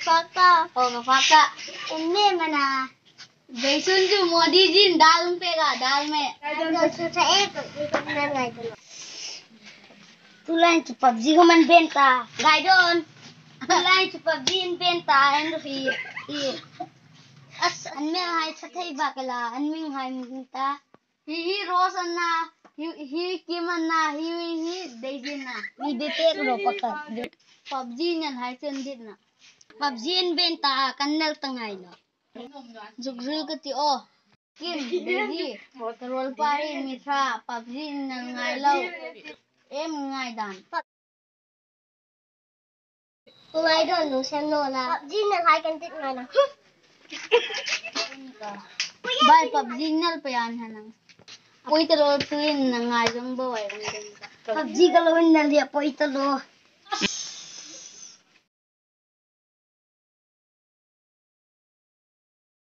fakta. Oh, ngefakta. Ini mana? जैसन जो मोदी जी दाल में पेगा दाल में? तुलाइन चु पबजी को मन बेनता गाइडोन तुलाइन चु पबजी इन बेनता एंड ही ही अस अनमे हाय छथई बाकला अनमिंग हाय मिंता ही ही रोस अन्ना ही ही किमन्ना ही ही देजिना मी देते रो पकड़ पबजी नन हाय चंदिना पबजी इन बेनता कन्नल तंगाई लो जुगजुल कति ओ किन देजी रोल पारी मिठा पबजी नन ngai लो em ngai dan Mulai dulu saya nolak. PUBG na hai kan tik mana? Bay PUBG nal pa yan hanang. Uy talo tuin na nga yung boy. PUBG ka lo na liya po italo.